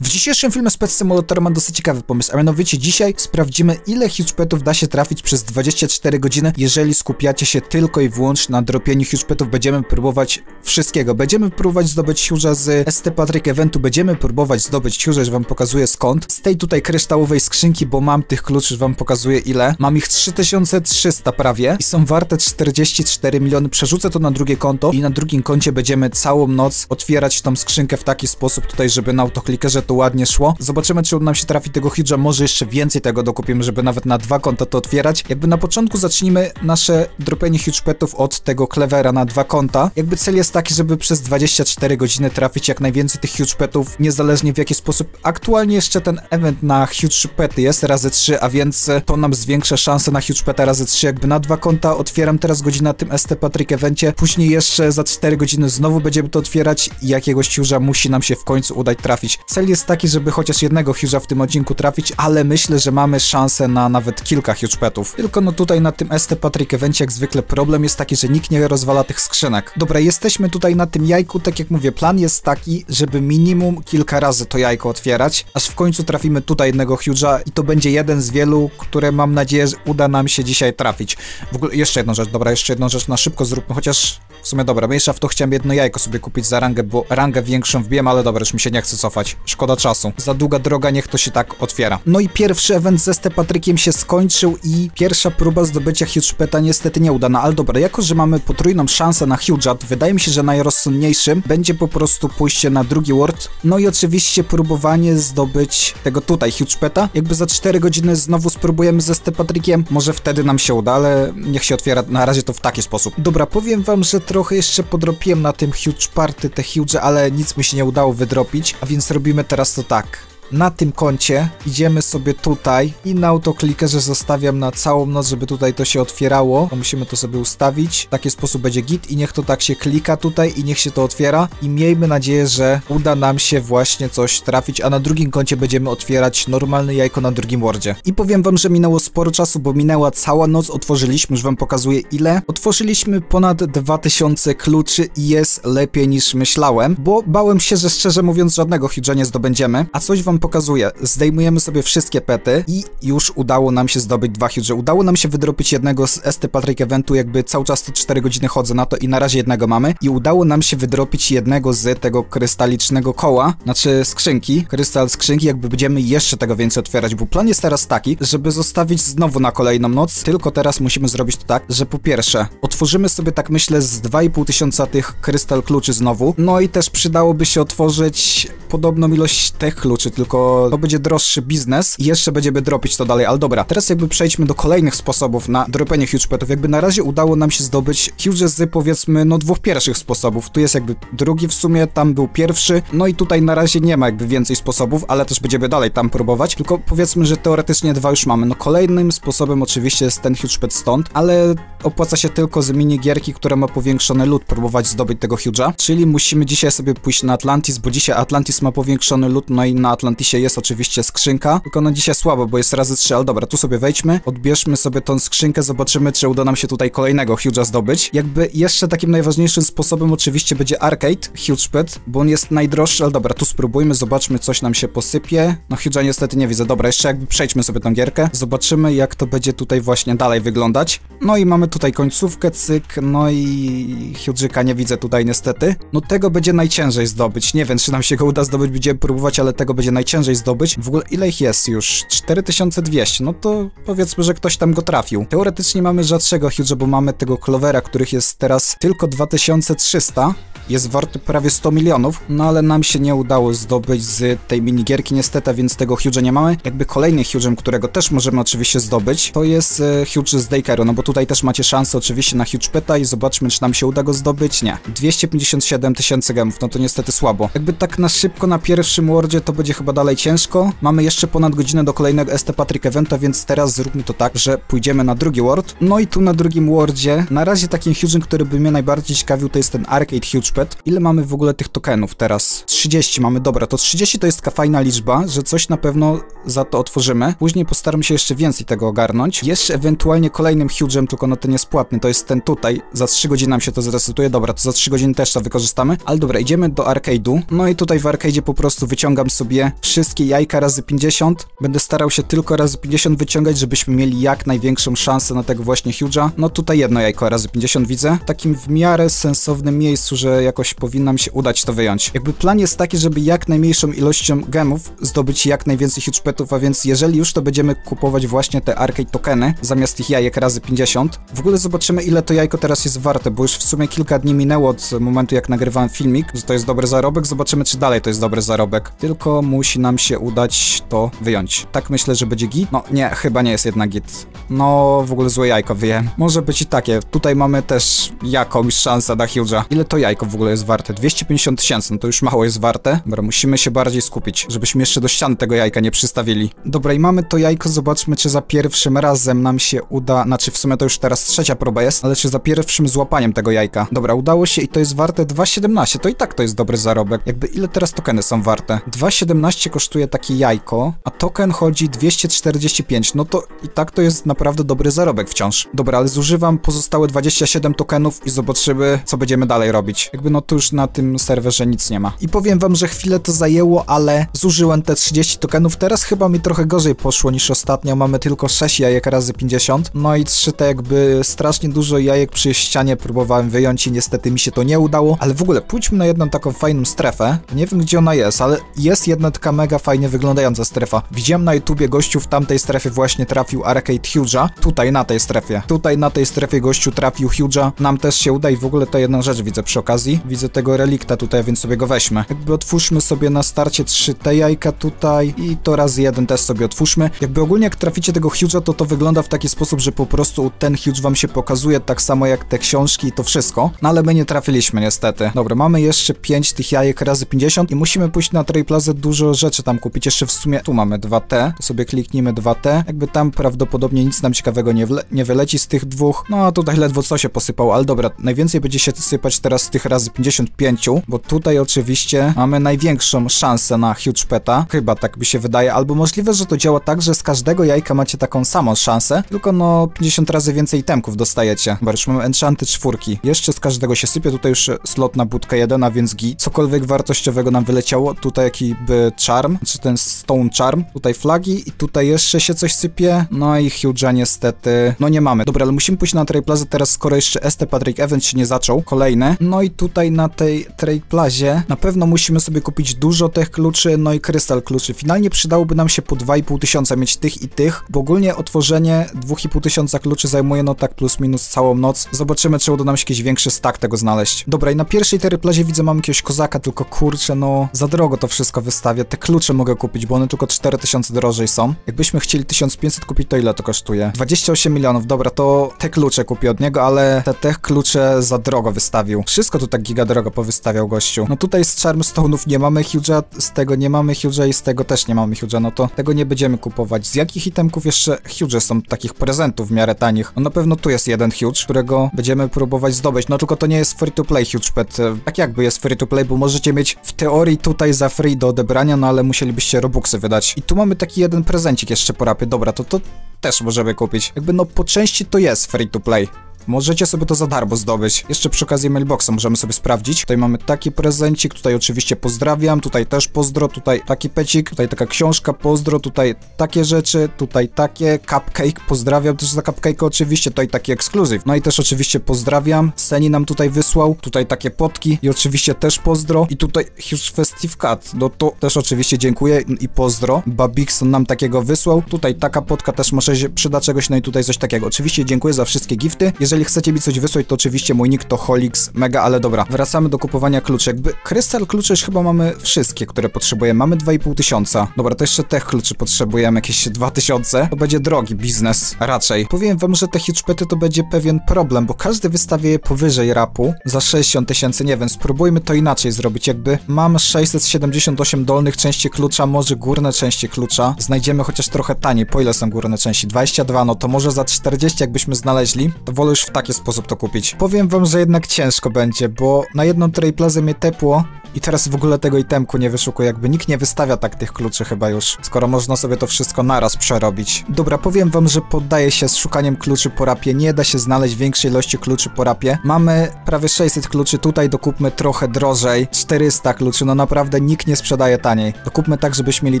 W dzisiejszym filmie Spec Simulator mam dosyć ciekawy pomysł, a mianowicie dzisiaj sprawdzimy ile huge petów da się trafić przez 24 godziny, jeżeli skupiacie się tylko i wyłącznie na dropieniu huge petów. Będziemy próbować wszystkiego. Będziemy próbować zdobyć huge'a z ST Patrick Eventu, będziemy próbować zdobyć huge'a, że wam pokazuję skąd. Z tej tutaj kryształowej skrzynki, bo mam tych kluczy, wam pokazuję ile. Mam ich 3300 prawie i są warte 44 miliony. Przerzucę to na drugie konto i na drugim koncie będziemy całą noc otwierać tą skrzynkę w taki sposób tutaj, żeby na autoklikerze to ładnie szło. Zobaczymy, czy uda nam się trafi tego huge'a, może jeszcze więcej tego dokupimy, żeby nawet na dwa konta to otwierać. Jakby na początku zacznijmy nasze dropienie huge petów od tego clevera na dwa konta. Jakby cel jest taki, żeby przez 24 godziny trafić jak najwięcej tych huge petów, niezależnie w jaki sposób. Aktualnie jeszcze ten event na huge pety jest razy 3, a więc to nam zwiększa szanse na huge peta razy 3. Jakby na dwa konta otwieram teraz godzinę na tym ST Patrick evencie, później jeszcze za 4 godziny znowu będziemy to otwierać i jakiegoś huge'a musi nam się w końcu udać trafić. Cel jest taki, żeby chociaż jednego huge'a w tym odcinku trafić, ale myślę, że mamy szansę na nawet kilka huge petów. Tylko no tutaj na tym ST Patrick evencie jak zwykle problem jest taki, że nikt nie rozwala tych skrzynek. Dobra, jesteśmy tutaj na tym jajku, tak jak mówię, plan jest taki, żeby minimum kilka razy to jajko otwierać, aż w końcu trafimy tutaj jednego huge'a i to będzie jeden z wielu, które mam nadzieję, że uda nam się dzisiaj trafić. W ogóle jeszcze jedną rzecz, dobra, jeszcze jedną rzecz na szybko zróbmy, chociaż w sumie dobra, mniejsza w to chciałem jedno jajko sobie kupić za rangę, bo rangę większą wbiłem, ale dobra, już mi się nie chce cofać. Szkoda czasu. Za długa droga, niech to się tak otwiera. No i pierwszy event ze Stepatrykiem się skończył i pierwsza próba zdobycia Huge Peta niestety nieudana, ale dobra, jako że mamy potrójną szansę na Huge wydaje mi się, że najrozsądniejszym będzie po prostu pójście na drugi word, no i oczywiście próbowanie zdobyć tego tutaj Huge Peta. Jakby za 4 godziny znowu spróbujemy ze Stepatrykiem, może wtedy nam się uda, ale niech się otwiera na razie to w taki sposób. Dobra, powiem wam, że trochę jeszcze podropiłem na tym Huge Party te Huge, ale nic mi się nie udało wydropić, a więc robimy teraz to tak na tym koncie idziemy sobie tutaj i na autoklikerze zostawiam na całą noc, żeby tutaj to się otwierało. To musimy to sobie ustawić. W taki sposób będzie git i niech to tak się klika tutaj i niech się to otwiera i miejmy nadzieję, że uda nam się właśnie coś trafić, a na drugim koncie będziemy otwierać normalne jajko na drugim wardzie. I powiem wam, że minęło sporo czasu, bo minęła cała noc, otworzyliśmy, już wam pokazuję ile. Otworzyliśmy ponad 2000 kluczy i jest lepiej niż myślałem, bo bałem się, że szczerze mówiąc żadnego nie zdobędziemy, a coś wam pokazuje. Zdejmujemy sobie wszystkie pety i już udało nam się zdobyć dwa huge. Udało nam się wydropić jednego z ST Patrick Eventu, jakby cały czas to 4 godziny chodzę na to i na razie jednego mamy. I udało nam się wydropić jednego z tego krystalicznego koła, znaczy skrzynki, krystal skrzynki, jakby będziemy jeszcze tego więcej otwierać, bo plan jest teraz taki, żeby zostawić znowu na kolejną noc, tylko teraz musimy zrobić to tak, że po pierwsze, otworzymy sobie tak myślę z 2,5 tysiąca tych krystal kluczy znowu, no i też przydałoby się otworzyć podobną ilość tych kluczy, tylko to będzie droższy biznes i jeszcze będziemy dropić to dalej, ale dobra, teraz jakby przejdźmy do kolejnych sposobów na dropienie huge petów. Jakby na razie udało nam się zdobyć huge z powiedzmy no dwóch pierwszych sposobów. Tu jest jakby drugi w sumie, tam był pierwszy, no i tutaj na razie nie ma jakby więcej sposobów, ale też będziemy dalej tam próbować, tylko powiedzmy, że teoretycznie dwa już mamy. No kolejnym sposobem oczywiście jest ten huge pet stąd, ale opłaca się tylko z minigierki, która ma powiększony lód próbować zdobyć tego huge'a, czyli musimy dzisiaj sobie pójść na Atlantis, bo dzisiaj Atlantis ma powiększony lód, no i na Atlantisie jest oczywiście skrzynka, tylko no dzisiaj słabo, bo jest razy 3, ale dobra, tu sobie wejdźmy, odbierzmy sobie tą skrzynkę, zobaczymy, czy uda nam się tutaj kolejnego Huge'a zdobyć. Jakby jeszcze takim najważniejszym sposobem oczywiście będzie Arcade Huge Pet, bo on jest najdroższy, ale dobra, tu spróbujmy, zobaczmy, coś nam się posypie. No Huge'a niestety nie widzę, dobra, jeszcze jakby przejdźmy sobie tą gierkę, zobaczymy, jak to będzie tutaj właśnie dalej wyglądać. No i mamy tutaj końcówkę, cyk, no i Huge'yka nie widzę tutaj niestety. No tego będzie najciężej zdobyć, nie wiem, czy nam się go uda zdobyć, będziemy próbować, ale tego będzie najciężej zdobyć. W ogóle ile ich jest już? 4200, no to powiedzmy, że ktoś tam go trafił. Teoretycznie mamy rzadszego Huge'a, bo mamy tego Clovera, których jest teraz tylko 2300 jest warty prawie 100 milionów, no ale nam się nie udało zdobyć z tej minigierki niestety, więc tego Huge'a nie mamy. Jakby kolejny Huge'em, którego też możemy oczywiście zdobyć, to jest e, Huge z Daycare'u, no bo tutaj też macie szansę oczywiście na Huge Peta i zobaczmy, czy nam się uda go zdobyć. Nie. 257 tysięcy gemów, no to niestety słabo. Jakby tak na szybko na pierwszym wardzie to będzie chyba dalej ciężko. Mamy jeszcze ponad godzinę do kolejnego ST Patrick Eventa, więc teraz zróbmy to tak, że pójdziemy na drugi ward. No i tu na drugim wardzie, na razie takim Huge'em, który by mnie najbardziej ciekawił, to jest ten Arcade Huge Ile mamy w ogóle tych tokenów teraz? 30 mamy, dobra, to 30 to jest taka fajna liczba, że coś na pewno za to otworzymy. Później postaram się jeszcze więcej tego ogarnąć. Jeszcze ewentualnie kolejnym huge'em, tylko no ten jest płatny, to jest ten tutaj. Za 3 godziny nam się to zresetuje, dobra, to za 3 godziny też to wykorzystamy. Ale dobra, idziemy do arcade'u. No i tutaj w arcade'zie po prostu wyciągam sobie wszystkie jajka razy 50. Będę starał się tylko razy 50 wyciągać, żebyśmy mieli jak największą szansę na tego właśnie huge'a. No tutaj jedno jajko razy 50 widzę. Takim w miarę sensownym miejscu, że jakoś powinno mi się udać to wyjąć. Jakby plan jest taki, żeby jak najmniejszą ilością gemów zdobyć jak najwięcej huge petów, a więc jeżeli już to będziemy kupować właśnie te arcade tokeny zamiast tych jajek razy 50. W ogóle zobaczymy ile to jajko teraz jest warte, bo już w sumie kilka dni minęło od momentu jak nagrywałem filmik, że to jest dobry zarobek. Zobaczymy czy dalej to jest dobry zarobek. Tylko musi nam się udać to wyjąć. Tak myślę, że będzie git. No nie, chyba nie jest jednak git. No w ogóle złe jajko wyjem. Może być i takie. Tutaj mamy też jakąś szansę na huge'a. Ile to jajko w ogóle jest warte? 250 tysięcy, no to już mało jest warte. Dobra, musimy się bardziej skupić, żebyśmy jeszcze do ściany tego jajka nie przystawili. Dobra, i mamy to jajko, zobaczmy, czy za pierwszym razem nam się uda, znaczy w sumie to już teraz trzecia próba jest, ale czy za pierwszym złapaniem tego jajka. Dobra, udało się i to jest warte 2,17, to i tak to jest dobry zarobek. Jakby ile teraz tokeny są warte? 2,17 kosztuje takie jajko, a token chodzi 245, no to i tak to jest naprawdę dobry zarobek wciąż. Dobra, ale zużywam pozostałe 27 tokenów i zobaczymy, co będziemy dalej robić. Jakby no to już na tym serwerze nic nie ma. I powiem wam, że chwilę to zajęło, ale zużyłem te 30 tokenów. Teraz chyba mi trochę gorzej poszło niż ostatnio. Mamy tylko 6 jajek razy 50. No i 3 te jakby strasznie dużo jajek przy ścianie próbowałem wyjąć i niestety mi się to nie udało. Ale w ogóle pójdźmy na jedną taką fajną strefę. Nie wiem gdzie ona jest, ale jest jedna taka mega fajnie wyglądająca strefa. Widziałem na YouTubie gościu w tamtej strefie właśnie trafił Arcade Huge'a. Tutaj na tej strefie. Tutaj na tej strefie gościu trafił Huge'a. Nam też się uda i w ogóle to jedna rzecz widzę przy okazji. Widzę tego relikta tutaj, więc sobie go weźmy. Jakby otwórzmy sobie na starcie 3 te jajka tutaj i to razy jeden też sobie otwórzmy. Jakby ogólnie jak traficie tego Huge'a, to to wygląda w taki sposób, że po prostu ten Huge wam się pokazuje tak samo jak te książki i to wszystko. No ale my nie trafiliśmy niestety. Dobra, mamy jeszcze 5 tych jajek razy 50 i musimy pójść na Trade dużo rzeczy tam kupić. Jeszcze w sumie tu mamy 2T, to sobie kliknijmy 2T. Jakby tam prawdopodobnie nic nam ciekawego nie, nie wyleci z tych dwóch. No a tutaj ledwo co się posypało, ale dobra, najwięcej będzie się sypać teraz z tych razy 55, bo tutaj oczywiście mamy największą szansę na huge peta. Chyba tak mi się wydaje, albo możliwe, że to działa tak, że z każdego jajka macie taką samą szansę, tylko no 50 razy więcej temków dostajecie. Bo już mamy enchanty czwórki. Jeszcze z każdego się sypie, tutaj już slot na budkę 1, a więc gi. Cokolwiek wartościowego nam wyleciało, tutaj jakiby charm, czy ten stone charm, tutaj flagi i tutaj jeszcze się coś sypie, no i huge'a niestety, no nie mamy. Dobra, ale musimy pójść na Trade Plaza teraz, skoro jeszcze ST Patrick Event się nie zaczął, kolejny. No i tutaj na tej Trade Plazie na pewno musimy sobie kupić dużo tych kluczy, no i krystal kluczy. Finalnie przydałoby nam się po 2,5 tysiąca mieć tych i tych, bo ogólnie otworzenie 2,5 tysiąca kluczy zajmuje no tak plus minus całą noc. Zobaczymy, czy uda nam się jakiś większy stack tego znaleźć. Dobra, i na pierwszej Trade Plazie widzę mam jakiegoś kozaka, tylko kurczę, no za drogo to wszystko wystawia. Te klucze mogę kupić, bo one tylko 4000 drożej są. Jakbyśmy chcieli 1500 kupić, to ile to kosztuje? 28 milionów, dobra, to te klucze kupię od niego, ale te, te klucze za drogo wystawił. Wszystko tu tak giga drogo powystawiał gościu. No tutaj z Charmstone'ów nie mamy Huge'a, z tego nie mamy Huge'a i z tego też nie mamy Huge'a, no to tego nie będziemy kupować. Z jakich itemków jeszcze Huge są takich prezentów w miarę tanich? No na pewno tu jest jeden Huge, którego będziemy próbować zdobyć, no tylko to nie jest free to play Huge Pet. Tak jakby jest free to play, bo możecie mieć w teorii tutaj za free do odebrania, no ale musielibyście robuxy wydać. I tu mamy taki jeden prezencik jeszcze po rapie, dobra, to to też możemy kupić. Jakby no po części to jest free to play. Możecie sobie to za darmo zdobyć. Jeszcze przy okazji mailboxa możemy sobie sprawdzić. Tutaj mamy taki prezencik, tutaj oczywiście pozdrawiam, tutaj też pozdro, tutaj taki pecik, tutaj taka książka, pozdro, tutaj takie rzeczy, tutaj takie, cupcake, pozdrawiam też za cupcake oczywiście, tutaj taki ekskluzyw. No i też oczywiście pozdrawiam, Seni nam tutaj wysłał, tutaj takie potki i oczywiście też pozdro i tutaj Huge Festive Cat, no to też oczywiście dziękuję i pozdro. Babixon nam takiego wysłał, tutaj taka potka też może się przyda czegoś, no i tutaj coś takiego. Oczywiście dziękuję za wszystkie gifty. Jeżeli jeżeli chcecie mi coś wysłać, to oczywiście mój nick to Holix, mega, ale dobra. Wracamy do kupowania kluczy. Jakby krystal kluczy już chyba mamy wszystkie, które potrzebujemy. Mamy 2,5 tysiąca. Dobra, to jeszcze tych kluczy potrzebujemy, jakieś 2000. To będzie drogi biznes, raczej. Powiem wam, że te hitchpety to będzie pewien problem, bo każdy wystawia je powyżej rapu za 60 tysięcy, nie wiem, spróbujmy to inaczej zrobić. Jakby mam 678 dolnych części klucza, może górne części klucza. Znajdziemy chociaż trochę taniej. Po ile są górne części? 22, no to może za 40 jakbyśmy znaleźli, to wolę już w taki sposób to kupić. Powiem wam, że jednak ciężko będzie, bo na jedną Trade Plazę mnie tepło i teraz w ogóle tego itemku nie wyszukuję, jakby nikt nie wystawia tak tych kluczy chyba już, skoro można sobie to wszystko naraz przerobić. Dobra, powiem wam, że poddaję się z szukaniem kluczy po rapie, nie da się znaleźć większej ilości kluczy po rapie. Mamy prawie 600 kluczy, tutaj dokupmy trochę drożej, 400 kluczy, no naprawdę nikt nie sprzedaje taniej. Dokupmy tak, żebyśmy mieli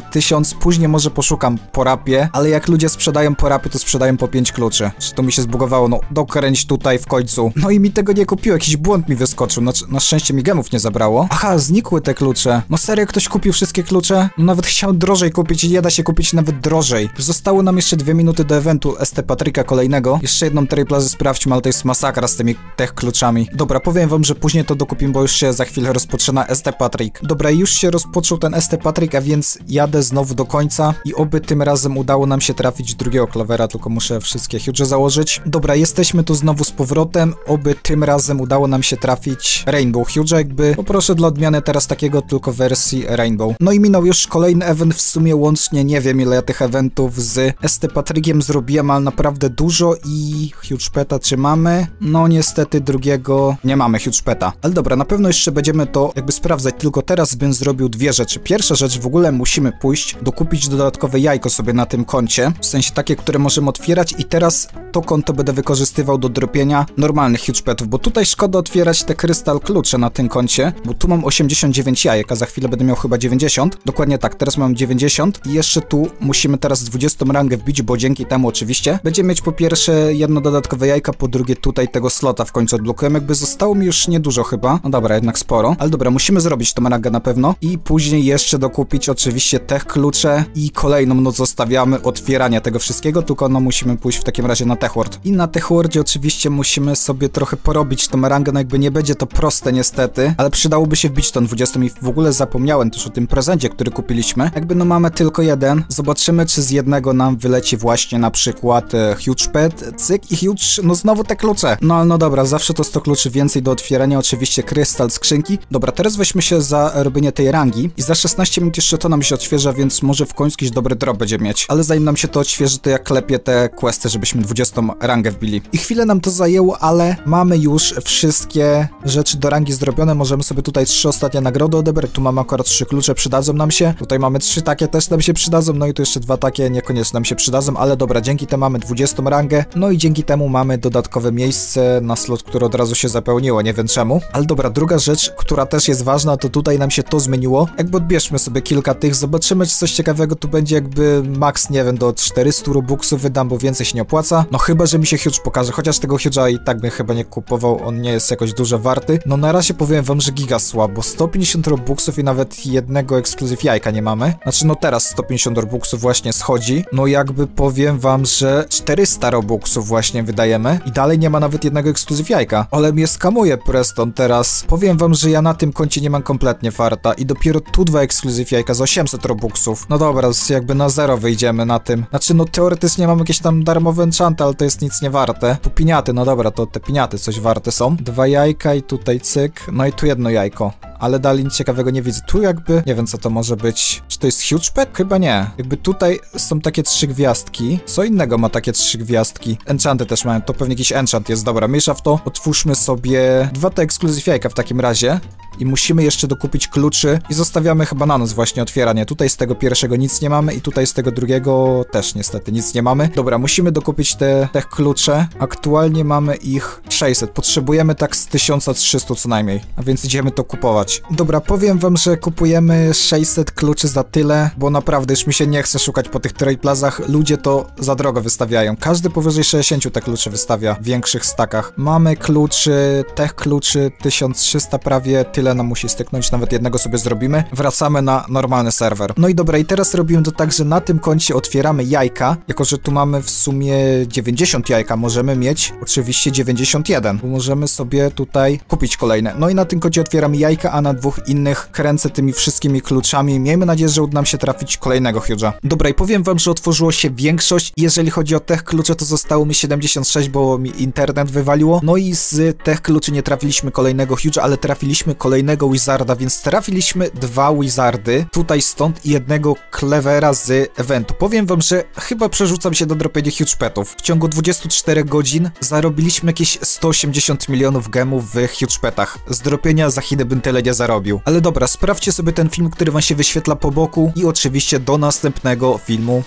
1000, później może poszukam po rapie, ale jak ludzie sprzedają po rapie, to sprzedają po 5 kluczy. Czy to mi się zbugowało, no dokręć tutaj w końcu. No i mi tego nie kupiło, jakiś błąd mi wyskoczył, na, na szczęście mi gemów nie zabrało. Aha, znikły te klucze. No serio, ktoś kupił wszystkie klucze? No nawet chciał drożej kupić i nie da się kupić nawet drożej. Zostało nam jeszcze dwie minuty do eventu ST Patryka kolejnego. Jeszcze jedną Triplazy sprawdźmy, ale to jest masakra z tymi tech kluczami. Dobra, powiem wam, że później to dokupimy, bo już się za chwilę rozpoczyna ST Patryk. Dobra, już się rozpoczął ten ST Patryk, a więc jadę znowu do końca i oby tym razem udało nam się trafić drugiego klawera, tylko muszę wszystkie huge założyć. Dobra, jesteśmy tu znowu z powrotem, oby tym razem udało nam się trafić Rainbow Huge, jakby poproszę dla odmiany teraz takiego tylko wersji Rainbow. No i minął już kolejny event, w sumie łącznie nie wiem ile ja tych eventów z ST Patrykiem zrobiłem, ale naprawdę dużo i Huge Peta czy mamy? No niestety drugiego nie mamy Huge Peta. Ale dobra, na pewno jeszcze będziemy to jakby sprawdzać, tylko teraz bym zrobił dwie rzeczy. Pierwsza rzecz, w ogóle musimy pójść, dokupić dodatkowe jajko sobie na tym koncie, w sensie takie, które możemy otwierać i teraz to konto będę wykorzystywał do dropienia normalnych Huge Petów, bo tutaj szkoda otwierać te krystal klucze na tym koncie, bo tu mam 89 jajek, a za chwilę będę miał chyba 90. Dokładnie tak, teraz mam 90 i jeszcze tu musimy teraz 20 rangę wbić, bo dzięki temu oczywiście będziemy mieć po pierwsze jedno dodatkowe jajka, po drugie tutaj tego slota w końcu odblokujemy, jakby zostało mi już niedużo chyba, no dobra, jednak sporo, ale dobra, musimy zrobić tą rangę na pewno. I później jeszcze dokupić oczywiście tech klucze i kolejną no zostawiamy otwierania tego wszystkiego, tylko no musimy pójść w takim razie na techword. I na techwordzie oczywiście musimy sobie trochę porobić tą rangę, no jakby nie będzie to proste niestety, ale przydałoby się wbić tą 20 i w ogóle zapomniałem też o tym prezencie, który kupiliśmy. Jakby no mamy tylko jeden, zobaczymy czy z jednego nam wyleci właśnie na przykład e, Huge Pet, cyk i Huge, no znowu te klucze. No ale no dobra, zawsze to 100 kluczy więcej do otwierania, oczywiście krystal skrzynki. Dobra, teraz weźmy się za robienie tej rangi i za 16 minut jeszcze to nam się odświeża, więc może w końcu jakiś dobry drop będzie mieć. Ale zanim nam się to odświeży, to ja klepię te questy, żebyśmy 20 rangę wbili. I chwilę nam to zajęło, ale mamy już wszystkie rzeczy do rangi zrobione, możemy sobie tutaj trzy ostatnie nagrody odebrać, tu mamy akurat trzy klucze, przydadzą nam się, tutaj mamy trzy takie, też nam się przydadzą, no i tu jeszcze dwa takie, niekoniecznie nam się przydadzą, ale dobra, dzięki temu mamy 20 rangę, no i dzięki temu mamy dodatkowe miejsce na slot, które od razu się zapełniło, nie wiem czemu. Ale dobra, druga rzecz, która też jest ważna, to tutaj nam się to zmieniło. Jakby odbierzmy sobie kilka tych, zobaczymy, czy coś ciekawego tu będzie jakby max, nie wiem, do 400 robuxów wydam, bo więcej się nie opłaca. No chyba, że mi się Huge pokaże, chociaż tego Huge'a i tak bym chyba nie kupował, on nie jest jakoś dużo warty. No na razie powiem wam, że giga słabo, 150 robuxów i nawet jednego ekskluzyw jajka nie mamy. Znaczy no teraz 150 robuxów właśnie schodzi, no jakby powiem wam, że 400 robuxów właśnie wydajemy i dalej nie ma nawet jednego ekskluzyw jajka. Ale mnie skamuje Preston teraz. Powiem wam, że ja na tym koncie nie mam kompletnie farta i dopiero tu dwa ekskluzyw jajka za 800 robuxów. No dobra, jakby na zero wyjdziemy na tym. Znaczy no teoretycznie mam jakieś tam darmowe enchanty, ale to jest nic nie warte. Tu piniaty, no dobra, to te piniaty coś warte są. Dwa jajka i tutaj cyk, no i tu jedno jajko ale dalej nic ciekawego nie widzę. Tu jakby, nie wiem co to może być. Czy to jest huge pet? Chyba nie. Jakby tutaj są takie trzy gwiazdki. Co innego ma takie trzy gwiazdki? Enchanty też mają, to pewnie jakiś enchant jest. Dobra, miesza w to. Otwórzmy sobie dwa te ekskluzyw jajka w takim razie. I musimy jeszcze dokupić kluczy i zostawiamy chyba na noc właśnie otwieranie. Tutaj z tego pierwszego nic nie mamy i tutaj z tego drugiego też niestety nic nie mamy. Dobra, musimy dokupić te, te klucze. Aktualnie mamy ich 600. Potrzebujemy tak z 1300 co najmniej. A więc idziemy to kupować. Dobra, powiem wam, że kupujemy 600 kluczy za tyle, bo naprawdę już mi się nie chce szukać po tych trade. Ludzie to za drogo wystawiają. Każdy powyżej 60 te kluczy wystawia w większych stakach. Mamy kluczy, tech kluczy 1300 prawie, tyle nam musi styknąć, nawet jednego sobie zrobimy. Wracamy na normalny serwer. No i dobra, i teraz robimy to tak, że na tym koncie otwieramy jajka, jako że tu mamy w sumie 90 jajka, możemy mieć oczywiście 91, bo możemy sobie tutaj kupić kolejne. No i na tym koncie otwieramy jajka, a na dwóch innych kręcę tymi wszystkimi kluczami. Miejmy nadzieję, że uda nam się trafić kolejnego huge'a. Dobra, i powiem wam, że otworzyło się większość. Jeżeli chodzi o tech klucze, to zostało mi 76, bo mi internet wywaliło. No i z tech kluczy nie trafiliśmy kolejnego huge'a, ale trafiliśmy kolejnego wizarda, więc trafiliśmy dwa wizardy, tutaj stąd i jednego clevera z eventu. Powiem wam, że chyba przerzucam się do dropienia huge petów. W ciągu 24 godzin zarobiliśmy jakieś 180 milionów gemów w huge petach. Z dropienia za Chiny bym tyle zarobił. Ale dobra, sprawdźcie sobie ten film, który wam się wyświetla po boku i oczywiście do następnego filmu.